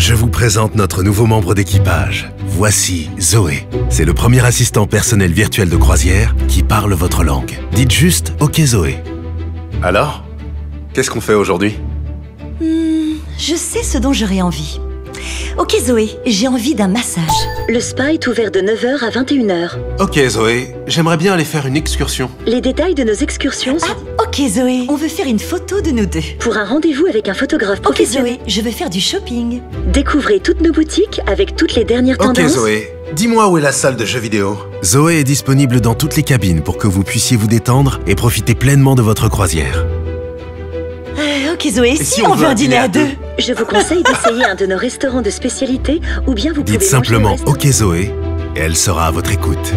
Je vous présente notre nouveau membre d'équipage. Voici Zoé. C'est le premier assistant personnel virtuel de croisière qui parle votre langue. Dites juste OK Zoé. Alors Qu'est-ce qu'on fait aujourd'hui? Hmm, je sais ce dont j'aurais envie. Ok Zoé, j'ai envie d'un massage. Le spa est ouvert de 9h à 21h. Ok Zoé, j'aimerais bien aller faire une excursion. Les détails de nos excursions sont Ah, ok Zoé, on veut faire une photo de nous deux. pour un rendez-vous avec un photographe Ok professionnel. Zoé, je veux faire du shopping. Découvrez toutes nos boutiques avec toutes les dernières Ok tendances. Zoé, dis-moi où est la salle de jeux vidéo Zoé est disponible dans toutes les cabines pour que vous puissiez vous détendre et profiter pleinement de votre croisière. Euh, ok Zoé, si, si on, veut un dîner à deux. Je vous conseille d'essayer un de nos restaurants de spécialité ou bien vous pouvez Dites simplement. OK Zoé et elle sera à votre écoute.